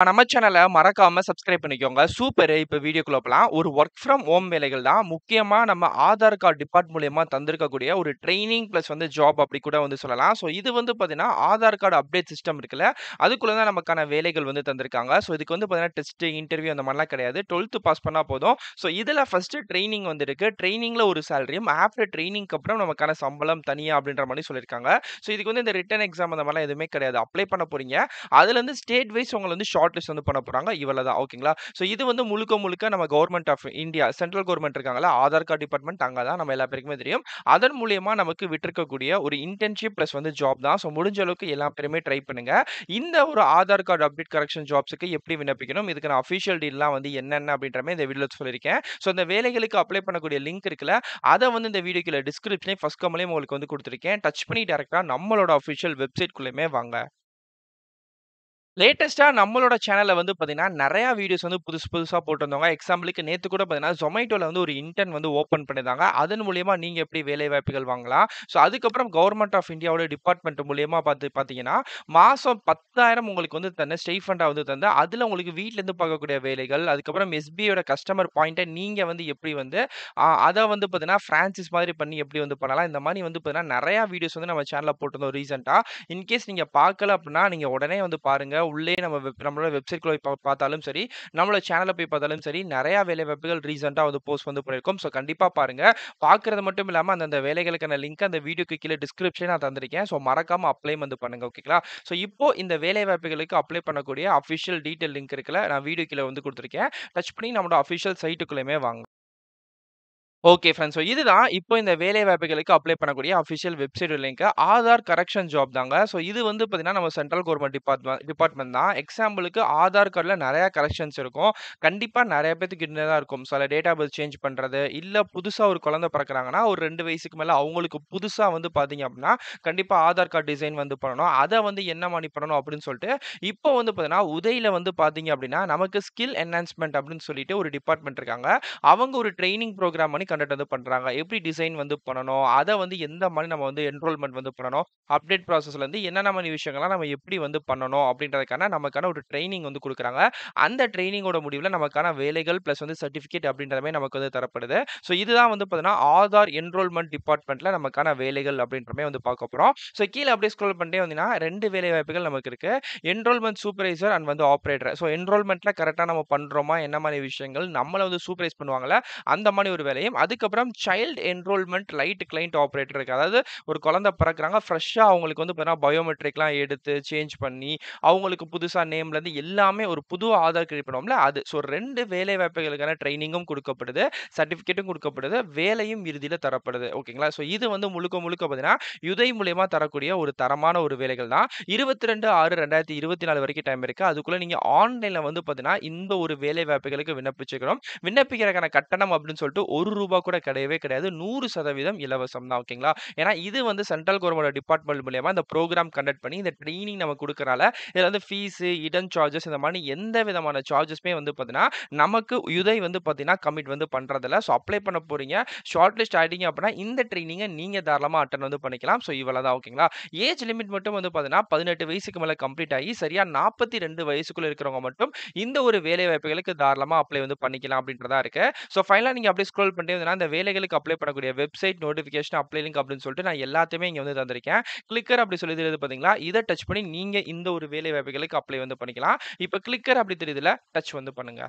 நம்ம சேனலை மறக்காம சப்ஸ்கிரைப் பண்ணிக்கோங்க. சூப்பரு! இப்போ வீடியோக்குள்ள போகலாம் ஒரு ஒர்க் ஃப்ரம் ஹோம் வேலைகள் தான். முக்கியமாக நம்ம ஆதார் கார்டு டிபார்ட் மூலியமா தந்திருக்கக்கூடிய ஒரு ட்ரைனிங் ப்ளஸ் வந்து ஜாப் அப்படி கூட வந்து சொல்லலாம். ஸோ இது வந்து பார்த்தீங்கன்னா, ஆதார் கார்டு அப்டேட் சிஸ்டம் இருக்குல்ல, அதுக்குள்ளே தான் நமக்கான வேலைகள் வந்து தந்திருக்காங்க. ஸோ இதுக்கு வந்து பார்த்தீங்கன்னா, டெஸ்ட், இன்டர்வியூ அந்த மாதிரிலாம் கிடையாது. 12த் பாஸ் பண்ணால் போதும். ஸோ இதில் ஃபஸ்ட்டு ட்ரைனிங் வந்து இருக்கு. ஒரு சேலரியும், ஆஃப்டர் ட்ரைனிங்க்கு அப்புறம் நமக்கான சம்பளம் தனியாக அப்படின்ற மாதிரி சொல்லியிருக்காங்க. ஸோ இதுக்கு வந்து இந்த ரிட்டன் எக்ஸாம் அந்த மாதிரிலாம் எதுவுமே கிடையாது. அப்ளை பண்ண போகிறீங்க அதுலேருந்து ஸ்டேட் வைஸ் உங்களை வந்து ஷார்ட் ஷார்ட்லிஸ்ட் வந்து பண்ண போறாங்க. இவ்வளதான் ஓகேங்களா? ஸோ இது வந்து முழுக்க முழுக்க நம்ம government of India, central government இருக்காங்களா ஆதார் கார்டு டிபார்ட்மெண்ட் அங்கே தான் நம்ம எல்லா பேருக்குமே தெரியும். அதன் மூலியமா நமக்கு விட்டிருக்கக்கூடிய ஒரு இன்டர்ன்ஷிப் பிளஸ் வந்து ஜாப் தான். ஸோ முடிஞ்ச அளவுக்கு எல்லா பேருமே ட்ரை பண்ணுங்க. இந்த ஒரு ஆதார் கார்டு அப்டேட் கரெக்ஷன் ஜாப்ஸுக்கு எப்படி விண்ணப்பிக்கணும்? இதுக்கான அஃபிஷியல் டீல்லாம் வந்து என்னென்ன அப்படின்ற மாதிரி இந்த வீடியோ சொல்லியிருக்கேன். ஸோ இந்த வேலைகளுக்கு அப்ளை பண்ணக்கூடிய லிங்க் இருக்குல்ல, அதை வந்து இந்த வீடியோக்குள்ள டிஸ்கிரிப்ஷனே ஃபஸ்ட் ஃபர்ஸ்ட் உங்களுக்கு வந்து கொடுத்துருக்கேன் டச் பண்ணி டேரெக்டாக நம்மளோட அஃபிஷியல் வெப்சைட்குள்ளயுமே வாங்க. லேட்டஸ்ட்டாக நம்மளோட சேனலில் வந்து பார்த்தீங்கன்னா, நிறையா வீடியோஸ் வந்து புதுசு புதுசாக போட்டிருந்தோங்க. எக்ஸாம்பிளுக்கு நேற்று கூட பார்த்தீங்கன்னா, ஜொமேட்டோவில் வந்து ஒரு இன்டர்ன் வந்து ஓப்பன் பண்ணியிருந்தாங்க. அதன் மூலியமா நீங்கள் எப்படி வேலைவாய்ப்புகள் வாங்கலாம்? ஸோ அதுக்கப்புறம் கவர்மெண்ட் ஆஃப் இந்தியாவோட டிபார்ட்மெண்ட் மூலியமா பார்த்து பார்த்தீங்கன்னா, மாதம் பத்தாயிரம் உங்களுக்கு வந்து தந்து ஸ்டைஃபண்டா வந்து தந்து, அதில் உங்களுக்கு வீட்டிலேருந்து பார்க்கக்கூடிய வேலைகள், அதுக்கப்புறம் எஸ்பிஐயோட கஸ்டமர் பாயிண்ட்டை நீங்கள் வந்து எப்படி வந்து அதை வந்து பார்த்தீங்கன்னா, ஃப்ரான்சிஸ் மாதிரி பண்ணி எப்படி வந்து பண்ணலாம்? இந்த மாதிரி வந்து பார்த்தீங்கன்னா, நிறையா வீடியோஸ் வந்து நம்ம சேனலில் போட்டிருந்தோம் ரீசெண்டாக இன்கேஸ் நீங்கள் பார்க்கல அப்படின்னா, நீங்கள் உடனே வந்து பாருங்கள் உள்ளே நம்ம வெப் நம்மளோட வெப்சைட்குள்ள போய் பா பார்த்தாலும் சரி, நம்மளோட சேனலை போய் பார்த்தாலும் சரி, நிறையா வேலை வாய்ப்புகள் ரீசெண்டாக வந்து போஸ்ட் வந்து பண்ணியிருக்கோம். ஸோ கண்டிப்பாக பாருங்கள் பார்க்குறது மட்டும் இல்லாமல் அந்தந்த வேலைகளுக்கான லிங்க் அந்த வீடியோக்கு கீழே டிஸ்கிரிப்ஷன் நான் தந்திருக்கேன். ஸோ மறக்காமல் அப்ளையும் வந்து பண்ணுங்கள் ஓகேங்களா? ஸோ இப்போ இந்த வேலை வாய்ப்புகளுக்கு அப்ளை பண்ணக்கூடிய அஃபிஷியல் டீட்டெயில் லிங்க் இருக்குல்ல, நான் வீடியோ கீழே வந்து கொடுத்துருக்கேன் டச் பண்ணி நம்மளோட அஃபிஷியல் சைட்டுக்குள்ளேயுமே வாங்க. Okay friends. ஸோ இதுதான் இப்போ இந்த வேலை வாய்ப்புகளுக்கு அப்ளை பண்ணக்கூடிய official website link. Aadhaar correction job தாங்க. ஸோ இது வந்து பார்த்தீங்கன்னா, நம்ம சென்ட்ரல் கவர்மெண்ட் டிபார்ட்மெண்ட் டிபார்ட்மெண்ட் தான். எக்ஸாம்பிளுக்கு ஆதார் கார்டில் நிறையா கரெக்ஷன்ஸ் இருக்கும். கண்டிப்பாக நிறைய பேத்துக்கு தான் இருக்கும். சில டேட்டா ஆஃப் சேஞ்ச் பண்ணுறது இல்லை புதுசாக ஒரு குழந்தை பிறக்குறாங்கன்னா, ஒரு ரெண்டு வயசுக்கு மேலே அவங்களுக்கு புதுசாக வந்து பார்த்தீங்க அப்படின்னா, கண்டிப்பாக ஆதார் கார்டு டிசைன் வந்து பண்ணணும். அதை வந்து என்ன மாரி பண்ணணும் அப்படின்னு சொல்லிட்டு, இப்போ வந்து பார்த்தீங்கன்னா, உதயில வந்து பார்த்தீங்க அப்படின்னா, நமக்கு ஸ்கில் என்ஹான்ஸ்மெண்ட் அப்படின்னு சொல்லிட்டு ஒரு டிபார்ட்மெண்ட் இருக்காங்க. அவங்க ஒரு ட்ரைனிங் ப்ரோக்ராம் பண்ணி கண்டென்ட் வந்து பண்ணுறாங்க எப்படி டிசைன் வந்து பண்ணணும்? அதை வந்து எந்த மாதிரி நம்ம வந்து என்ரோல்மெண்ட் வந்து பண்ணணும்? அப்டேட் ப்ராசஸ்லேருந்து என்னென்ன மாதிரி விஷயங்கள்லாம் நம்ம எப்படி வந்து பண்ணணும்? அப்படின்றதுக்கான நமக்கான ஒரு ட்ரைனிங் வந்து கொடுக்குறாங்க அந்த ட்ரைனிங்கோட முடிவில் நமக்கான வேலைகள் ப்ளஸ் வந்து சர்டிஃபிகேட் அப்படின்றதுமே நமக்கு வந்து தரப்படுது. ஸோ இதுதான் வந்து பார்த்தீங்கன்னா, ஆதார் என்ரோல்மெண்ட் டிபார்ட்மெண்ட்டில் நமக்கான வேலைகள் அப்படின்றமே வந்து பார்க்க போகிறோம் ஸோ கீழே அப்படியே ஸ்க்ரோல் பண்ணிட்டே வந்தீங்கன்னா, ரெண்டு வேலை வாய்ப்புகள் நமக்கு இருக்குது என்ரோல்மெண்ட் சூப்பர்வைசர் அண்ட் வந்து ஆப்ரேட்டர் ஸோ என்ரோல்மெண்ட்டில் கரெக்டாக நம்ம பண்ணுறோமா என்ன மாதிரி விஷயங்கள்? நம்மளை வந்து சூப்பர்வைஸ் பண்ணுவாங்களே அந்த மாதிரி ஒரு வேலையும், அதுக்கப்புறம் child enrolment light client operator இருக்குது அதாவது ஒரு குழந்தை பிறக்கிறாங்க ஃப்ரெஷ்ஷாக அவங்களுக்கு வந்து பார்த்தீங்கன்னா, பயோமெட்ரிக்லாம் எடுத்து சேஞ்ச் பண்ணி, அவங்களுக்கு புதுசாக நேம்லேருந்து எல்லாமே ஒரு புது ஆதார் கிரியேட் பண்ணுவோம்ல, அது. ஸோ ரெண்டு வேலை வாய்ப்புகளுக்கான ட்ரைனிங்கும் கொடுக்கப்படுது சர்டிஃபிகேட்டும் கொடுக்கப்படுது வேலையும் இறுதியில் தரப்படுது. ஓகேங்களா? ஸோ இது வந்து முழுக்க முழுக்க பார்த்தீங்கன்னா, யுதை மூலயமா தரக்கூடிய ஒரு தரமான ஒரு வேலைகள் தான். 22/6/2024 வரைக்கும் டைம் இருக்குது அதுக்குள்ளே நீங்கள் ஆன்லைனில் வந்து பார்த்தீங்கன்னா, இந்த ஒரு வேலை வாய்ப்புகளுக்கு விண்ணப்பிச்சுக்கிறோம் விண்ணப்பிக்கிறதுக்கான கட்டணம் அப்படின்னு சொல்லிட்டு ரூ. 1 கூட கிடையவே கிடையாது. 100% இலவசம் தான். ஓகேங்களா? ஏன்னா இது வந்து சென்ட்ரல் கவர்மெண்ட் டிபார்ட்மெண்ட் மூலியமா இந்த ப்ரோக்ராம் கண்டக்ட் பண்ணி, இந்த ட்ரைனிங் நம்ம குடுக்கறனால, இதில் வந்து ஃபீஸு ஹிடன் சார்ஜஸ் இந்த மாதிரி எந்த விதமான சார்ஜஸ்மே வந்து பார்த்தீங்கன்னா, நமக்கு யுதய் வந்து பார்த்தீங்கன்னா, கமிட் வந்து பண்றதில்ல. ஸோ அப்ளை பண்ண போறீங்க. ஷார்ட் லிஸ்ட் ஆகிட்டீங்க அப்படின்னா, இந்த ட்ரைனிங்கை நீங்கள் தாராளமாக அட்டன் வந்து பண்ணிக்கலாம். ஸோ இவ்வளோ தான் ஓகேங்களா? ஏஜ் லிமிட் மட்டும் வந்து பார்த்தீங்கன்னா, 18 வயசுக்கு மேலே கம்ப்ளீட் ஆகி, சரியா 42 வயசுக்குள்ள இருக்கிறவங்க மட்டும் இந்த ஒரு வேலை வாய்ப்புகளுக்கு தாராளமாக அப்ளை வந்து பண்ணிக்கலாம் அப்படின்றதா இருக்கு. ஸோ ஃபைனலாக நீங்கள் அப்படியே ஸ்க்ரோல் பண்ணி வந்தீங்கன்னா, இந்த வேலைகளுக்கு அப்ளை பண்ணக்கூடிய வெப்சைட், நோட்டிஃபிகேஷன், அப்ளை லிங்க் அப்படின்னு சொல்லிட்டு நான் எல்லாத்தையுமே இங்கே வந்து தந்திருக்கேன். கிளிக்கர் அப்படி சொல்லி தெரியுது பார்த்தீங்களா? இதை டச் பண்ணி நீங்க இந்த ஒரு வேலை வாய்ப்புகளுக்கு அப்ளை வந்து பண்ணிக்கலாம். இப்போ கிளிக்கர் அப்படி தெரியுதுல டச் வந்து பண்ணுங்க.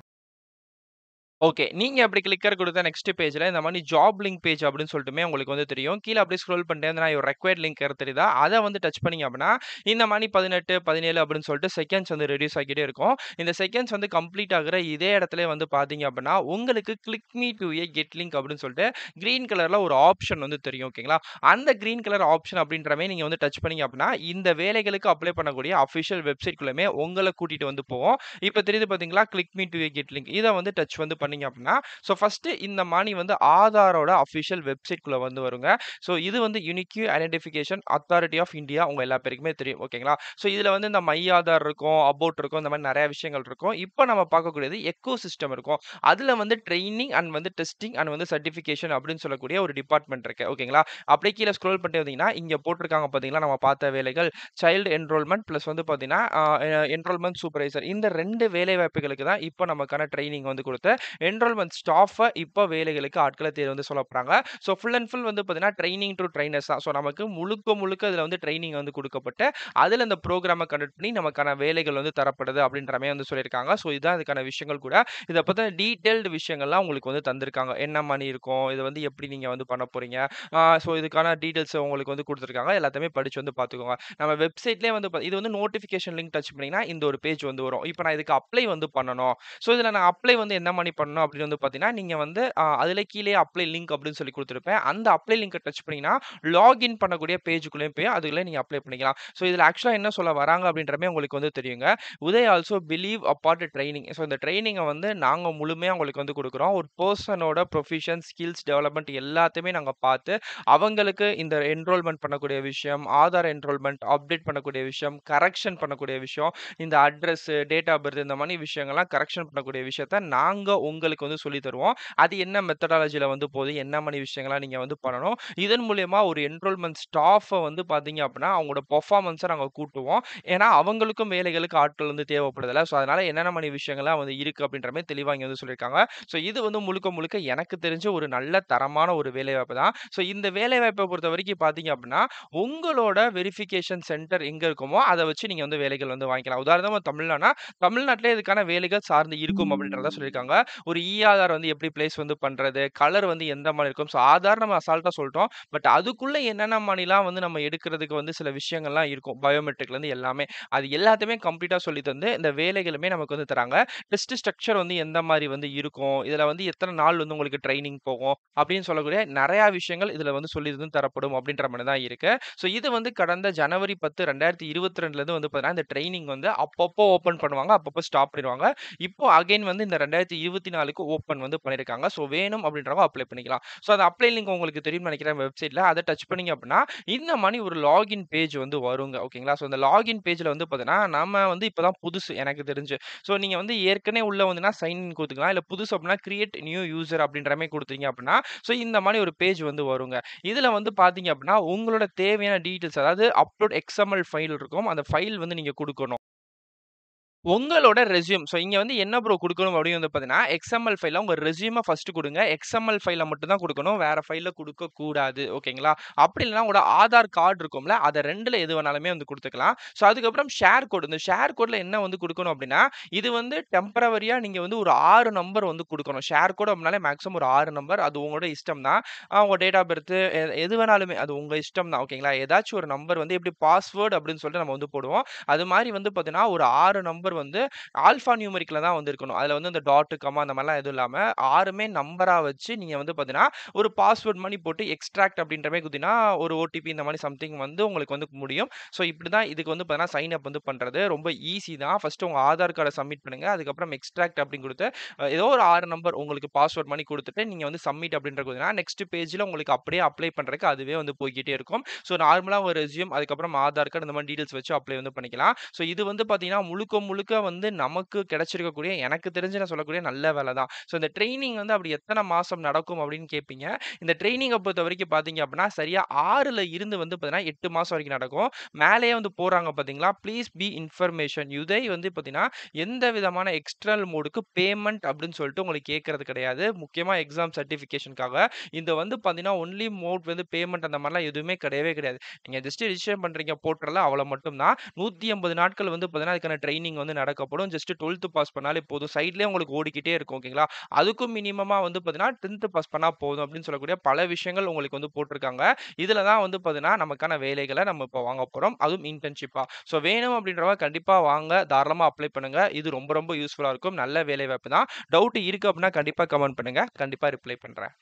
ஓகே. நீங்கள் அப்படி கிளிக்கர் கொடுத்த நெக்ஸ்ட் பேஜில் இந்த மாதிரி ஜாப் லிங்க் பேஜ் அப்படின்னு சொல்லிட்டுமே உங்களுக்கு வந்து தெரியும். கீழே அப்படியே ஸ்க்ரோல் பண்ணிட்டே நான் யுவர் ரெக்வயர்ட் லிங்க் தெரியுதா? அதை வந்து டச் பண்ணீங்க அப்படின்னா, இந்த மாதிரி பதினெட்டு பதினேழு அப்படின்னு சொல்லிட்டு செகண்ட்ஸ் வந்து ரெடியூஸ் ஆகிட்டே இருக்கும். இந்த செகண்ட்ஸ் வந்து கம்ப்ளீட் ஆகிற இதே இடத்துல வந்து பார்த்தீங்க அப்படின்னா, உங்களுக்கு click me to a get link அப்படின்னு சொல்லிட்டு க்ரீன் கலரில் ஒரு ஆப்ஷன் வந்து தெரியும். ஓகேங்களா? அந்த க்ரீன் கலர் ஆப்ஷன் அப்படின்ற மாதிரி நீங்கள் வந்து டச் பண்ணிங்க அப்படின்னா, இந்த வேலைகளுக்கு அப்ளை பண்ணக்கூடிய அஃபிஷியல் வெப்சைட்குள்ளயுமே உங்களை கூட்டிகிட்டு வந்து போவோம் இப்போ தெரியுது பார்த்தீங்களா? Click me to a get link. இதை வந்து டச் வந்து பண்ணீங்க பண்ணீங்க அப்படின்னா, ஸோ ஃபஸ்ட்டு இந்த மணி வந்து ஆதாரோட அஃபிஷியல் வெப்சைட்குள்ளே வந்து வருங்க. ஸோ இது வந்து unique identification authority of India உங்கள் எல்லா பேருக்குமே தெரியும். ஓகேங்களா? ஸோ இதில் வந்து இந்த மை ஆதார் இருக்கும், அபோட் இருக்கும். இந்த மாதிரி நிறைய விஷயங்கள் இருக்கும். இப்போ நம்ம பார்க்கக்கூடியது எக்கோ சிஸ்டம் இருக்கும். அதில் வந்து ட்ரைனிங் அண்ட் வந்து டெஸ்டிங் அண்ட் வந்து சர்டிஃபிகேஷன் அப்படின்னு சொல்லக்கூடிய ஒரு டிபார்ட்மெண்ட் இருக்கு. ஓகேங்களா? அப்படியே கீழே ஸ்க்ரோல் பண்ணிட்டு வந்தீங்கன்னா, இங்கே போட்டிருக்காங்க பார்த்தீங்கன்னா நம்ம பார்த்த வேலைகள். சைல்டு என்ரோல்மெண்ட் ப்ளஸ் வந்து பார்த்தீங்கன்னா, என்ரோல்மெண்ட் சூப்பர்வைசர் இந்த ரெண்டு வேலை வாய்ப்புகளுக்கு தான் இப்போ நமக்கான ட்ரைனிங் வந்து கொடுத்து என்ரோல்மெண்ட் ஸ்டாஃபை இப்போ வேலைகளுக்கு ஆட்களை தேர்வு வந்து சொல்ல போகிறாங்க ஸோ ஃபுல் அண்ட் ஃபுல் வந்து பார்த்தீங்கன்னா, ட்ரைனிங் டு ட்ரைனர்ஸ் தான். ஸோ நமக்கு முழுக்க முழுக்க அதில் வந்து ட்ரைனிங் வந்து கொடுக்கப்பட்டு அதில் இந்த ப்ரோக்ராமை கண்டக்ட் பண்ணி நமக்கான வேலைகள் வந்து தரப்படுது அப்படின்ற வந்து சொல்லியிருக்காங்க. ஸோ இதுதான் இதுக்கான விஷயங்கள் கூட. இதை பத்தின டீட்டெயில்டு விஷயங்கள்லாம் உங்களுக்கு வந்து தந்திருக்காங்க. என்ன மணி இருக்கும்? இதை வந்து எப்படி நீங்கள் வந்து பண்ண போகிறீங்க ஸோ இதுக்கான டீட்டெயில்ஸ் உங்களுக்கு வந்து கொடுத்துருக்காங்க எல்லாத்தையுமே படித்து வந்து பார்த்துக்கோங்க. நம்ம வெப்சைட்லேயே வந்து இது வந்து நோட்டிஃபிகேஷன் லிங்க் டச் பண்ணீங்கன்னா, இந்த ஒரு பேஜ் வந்து வரும். இப்போ நான் இதுக்கு அப்ளை வந்து பண்ணணும். ஸோ இதில் நான் அப்ளை வந்து என்ன மணி பண்ணணும் அப்படின்னு வந்து பார்த்தீங்கன்னா, நீங்கள் வந்து அதில் கீழே அப்ளை லிங்க் அப்படின்னு சொல்லி கொடுத்துருப்பேன் அந்த அப்ளை லிங்கை டச் பண்ணிங்கன்னா லாகின் பண்ணக்கூடிய பேஜுக்குள்ளேயும் போய் அதுக்குள்ளே நீங்கள் அப்ளை பண்ணிக்கலாம். ஸோ இதில் ஆக்சுவலாக என்ன சொல்ல வராங்க அப்படின்றமே உங்களுக்கு வந்து தெரியுங்க. Uday also believe apart training so இந்த ட்ரைனிங்கை வந்து நாங்கள் முழுமையாக உங்களுக்கு வந்து கொடுக்குறோம் ஒரு பர்சனோட ப்ரொஃபிஷன், ஸ்கில்ஸ் டெவலப்மெண்ட் எல்லாத்தையுமே நாங்கள் பார்த்து, அவங்களுக்கு இந்த என்ரோல்மெண்ட் பண்ணக்கூடிய விஷயம், ஆதார் என்ரோல்மெண்ட் அப்டேட் பண்ணக்கூடிய விஷயம், கரெக்ஷன் பண்ணக்கூடிய விஷயம், இந்த அட்ரஸ், டேட் ஆஃப் பர்த் இந்த மாதிரி விஷயங்கள்லாம் கரெக்ஷன் பண்ணக்கூடிய விஷயத்த நாங்கள் உங்களுக்கு வந்து சொல்லி தருவோம். அது என்ன மெத்தடாலஜில வந்து போகுது, என்ன மாரி விஷயங்கள்லாம் நீங்க வந்து பண்ணணும். இதன் மூலியமா ஒரு என்ரோல்மென்ட் ஸ்டாஃப்ப வந்து பார்த்தீங்க அப்படின்னா, அவங்களோட பெர்ஃபார்மன்ஸ நாங்க கூட்டுவோம். ஏன்னா, அவங்களுக்கும் வேலைகளுக்கு ஆட்கள் வந்து தேவைப்படுதுல்ல. ஸோ அதனால என்னென்ன மாரி விஷயங்கள்லாம் வந்து இருக்கு அப்படின்ற மாரி தெளிவா இங்க வந்து சொல்லியிருக்காங்க. ஸோ இது வந்து முழுக்க முழுக்க எனக்கு தெரிஞ்ச ஒரு நல்ல தரமான ஒரு வேலைவாய்ப்பு தான். ஸோ இந்த வேலைவாய்ப்ப பொறுத்தவரைக்கும் பார்த்தீங்க அப்படின்னா, உங்களோட வெரிஃபிகேஷன் சென்டர் எங்க இருக்குமோ, அத வச்சு நீங்க வந்து வேலைகள் வந்து வாங்கிக்கலாம். உதாரணமா தமிழ்நாடுனா, தமிழ்நாட்டிலே இதுக்கான வேலைகள் சார்ந்து இருக்கும் அப்படின்றத சொல்லியிருக்காங்க. ஒரு e இஆதார் வந்து எப்படி பிளேஸ் வந்து பண்ணுறது கலர் வந்து எந்த மாதிரி இருக்கும்? ஸோ ஆதார் நம்ம அசால்ட்டாக சொல்லிட்டோம் பட் அதுக்குள்ளே என்னென்ன மாதிரிலாம் வந்து நம்ம எடுக்கிறதுக்கு வந்து சில விஷயங்கள்லாம் இருக்கும். பயோமெட்ரிக்லேருந்து எல்லாமே. அது எல்லாத்தையுமே கம்ப்ளீட்டாக சொல்லி தந்து, இந்த வேலைகளுமே நமக்கு வந்து தராங்க. டெஸ்ட் ஸ்ட்ரக்சர் வந்து எந்த மாதிரி வந்து இருக்கும்? இதில் வந்து எத்தனை நாள் வந்து உங்களுக்கு ட்ரைனிங் போகும்? அப்படின்னு சொல்லக்கூடிய நிறையா விஷயங்கள் இதில் வந்து சொல்லி வந்து தரப்படும் அப்படின்ற மாதிரி தான் இருக்குது ஸோ இது வந்து கடந்த ஜனவரி 10, 2022லேருந்து வந்து பார்த்தீங்கன்னா, இந்த ட்ரைனிங் வந்து அப்பப்போ ஓப்பன் பண்ணுவாங்க. அப்பப்போ ஸ்டாப் பண்ணிடுவாங்க இப்போ அகைன் வந்து இந்த ரெண்டாயிரத்தி இருபத்தி 2024க்கு ஓப்பன் வந்து பண்ணியிருக்காங்க. ஸோ வேணும் அப்படின்றவங்க அப்ளை பண்ணிக்கலாம். ஸோ அந்த அப்ளை லிங்க் உங்களுக்கு தெரியும்னு நினைக்கிறேன் வெப்சைட்ல. அதை டச் பண்ணீங்க அப்படின்னா, இந்த மாதிரி ஒரு லாகின் பேஜ் வந்து வருங்க. ஓகேங்களா? ஸோ இந்த லாகின் பேஜில் வந்து பார்த்தீங்கன்னா, நம்ம வந்து இப்போ தான் புதுசு எனக்கு தெரிஞ்சு. ஸோ நீங்கள் வந்து ஏற்கனவே உள்ள வந்துன்னா சைன் இன் கொடுத்துக்கலாம் இல்லை புதுசு அப்படின்னா, கிரியேட் நியூ யூசர் அப்படின்ற மாதிரி கொடுத்தீங்க அப்படின்னா, ஸோ இந்த மாதிரி ஒரு பேஜ் வந்து வருங்க. இதில் வந்து பார்த்தீங்க அப்படின்னா, உங்களோட தேவையான டீட்டெயில்ஸ் அதாவது அப்லோட் எக்ஸ்எம்எல் ஃபைல் இருக்கும். அந்த ஃபைல் வந்து நீங்கள் கொடுக்கணும் உங்களோட ரெஸ்யூம். ஸோ இங்கே வந்து என்ன ப்ரோ கொடுக்கணும் அப்படின்னு வந்து பார்த்தீங்கன்னா, எக்ஸ்எம்எல் ஃபைலில் உங்கள் ரெஸ்யூமை ஃபஸ்ட்டு கொடுங்க எக்ஸ்எம்எல் ஃபைலில் மட்டும் தான் கொடுக்கணும் வேறு ஃபைலில் கொடுக்கக்கூடாது ஓகேங்களா? அப்படி இல்லைனா உங்களோட ஆதார் கார்டு இருக்கும்ல, அதை ரெண்டில் எது வேணாலுமே வந்து கொடுத்துக்கலாம் ஸோ அதுக்கப்புறம் ஷேர் கோட். இந்த ஷேர் கோடில் என்ன வந்து கொடுக்கணும் அப்படின்னா, இது வந்து டெம்பரவரியாக நீங்கள் வந்து ஒரு ஆறு நம்பர் வந்து கொடுக்கணும் ஷேர் கோட் அப்படின்னாலே மேக்ஸிமம் ஒரு ஆறு நம்பர். அது உங்களோட இஷ்டம் தான். உங்கள் டேட் ஆஃப் பர்த் எது வேணாலுமே அது உங்கள் இஷ்டம் தான். ஓகேங்களா? ஏதாச்சும் ஒரு நம்பர் வந்து எப்படி பாஸ்வேர்டு அப்படின்னு சொல்லிட்டு நம்ம வந்து போடுவோம். அது மாதிரி வந்து பார்த்தீங்கன்னா, ஒரு ஆறு நம்பர் வந்து ஆல்ஃபா நியூமரிக்கில் தான் வந்து இருக்கணும். அதில் வந்து இந்த டாட், கமா அந்த மாதிரிலாம் எதுவும் இல்லாமல் ஆறுமே நம்பராக வச்சு நீங்கள் வந்து பார்த்தீங்கன்னா, ஒரு பாஸ்வேர்ட் மணி போட்டு எக்ஸ்ட்ராக்ட் அப்படின்ற மாதிரி குத்தினா ஒரு ஓடிபி இந்த மாதிரி சம்திங் வந்து உங்களுக்கு வந்து முடியும். ஸோ இப்படி தான் இதுக்கு வந்து பார்த்தீங்கன்னா, சைன் அப் வந்து பண்ணுறது ரொம்ப ஈஸி தான். ஃபஸ்ட்டு உங்கள் ஆதார் கார்டை சப்மிட் பண்ணுங்க. அதுக்கப்புறம் எக்ஸ்ட்ராக்ட் அப்படின்னு கொடுத்து ஏதோ ஒரு ஆறு நம்பர் உங்களுக்கு பாஸ்வேர்ட் மணி கொடுத்துட்டு நீங்கள் வந்து சப்மிட் அப்படின்ற குத்தினா நெக்ஸ்ட் பேஜில் உங்களுக்கு அப்படியே அப்ளை பண்ணுறதுக்கு அதுவே வந்து போய்கிட்டே இருக்கும். ஸோ நார்மலாக ஒரு ரெஸ்யூம் அதுக்கப்புறம் ஆதார் கார்டு இந்த மாதிரி டீட்டெயில்ஸ் வச்சு அப்ளை வந்து பண்ணிக்கலாம். ஸோ இது வந்து பார்த்தீங்கன்னா, முழுக்க முழுக்க வந்து நமக்கு கிடைச்சிருக்கக்கூடிய எனக்கு தெரிஞ்சு நான் சொல்லக்கூடிய நல்ல வேலை தான். ஸோ இந்த ட்ரைனிங் வந்து அப்படி எத்தனை மாதம் நடக்கும் அப்படின்னு கேட்பீங்க. இந்த ட்ரைனிங்கை பொறுத்த வரைக்கும் பார்த்தீங்க அப்படின்னா, சரியாக ஆறில் இருந்து வந்து பார்த்தீங்கன்னா, எட்டு மாதம் வரைக்கும் நடக்கும். மேலேயே வந்து போகிறாங்க பார்த்தீங்களா, ப்ளீஸ் பி இன்ஃபர்மேஷன் இதை வந்து பார்த்தீங்கன்னா, எந்த விதமான எக்ஸ்டர்னல் மோடுக்கு பேமெண்ட் அப்படின்னு சொல்லிட்டு உங்களுக்கு கேட்கறது கிடையாது. முக்கியமாக எக்ஸாம் சர்டிஃபிகேஷனுக்காக. இந்த வந்து பார்த்தீங்கன்னா, ஒன்லி மோட் வந்து பேமெண்ட் அந்த மாதிரிலாம் எதுவுமே கிடையவே கிடையாது. நீங்கள் ஜஸ்ட் ரிஜிஸ்டர் பண்ணுறீங்க போர்ட்டல்ல அவ்வளோ மட்டும் தான். 180 நாட்கள் வந்து பார்த்தீங்கன்னா, அதுக்கான ட்ரைனிங் வந்து நடக்கப்படும். ஜஸ்ட் 12த் பாஸ் பண்ணாலே போதும். சைட்லேயே உங்களுக்கு ஓடிக்கிட்டே இருக்கும். ஓகேங்களா? அதுக்கும் மினிமமாக வந்து பார்த்தீங்கன்னா, 10த் பாஸ் பண்ணால் போதும் அப்படின்னு சொல்லக்கூடிய பல விஷயங்கள் உங்களுக்கு வந்து போட்டிருக்காங்க. இதில் தான் வந்து பார்த்தீங்கன்னா, நமக்கான வேலைகளை நம்ம இப்போ வாங்க போகிறோம் அதுவும் இன்டர்ன்ஷிப்பாக ஸோ வேணும் அப்படின்றவங்க கண்டிப்பாக வாங்க. தாராளமாக அப்ளை பண்ணுங்கள் இது ரொம்ப ரொம்ப யூஸ்ஃபுல்லாக இருக்கும். நல்ல வேலை வாய்ப்பு தான். டவுட் இருக்குது அப்படின்னா கண்டிப்பாக கமெண்ட் பண்ணுங்கள் கண்டிப்பாக ரிப்ளை பண்ணுறேன்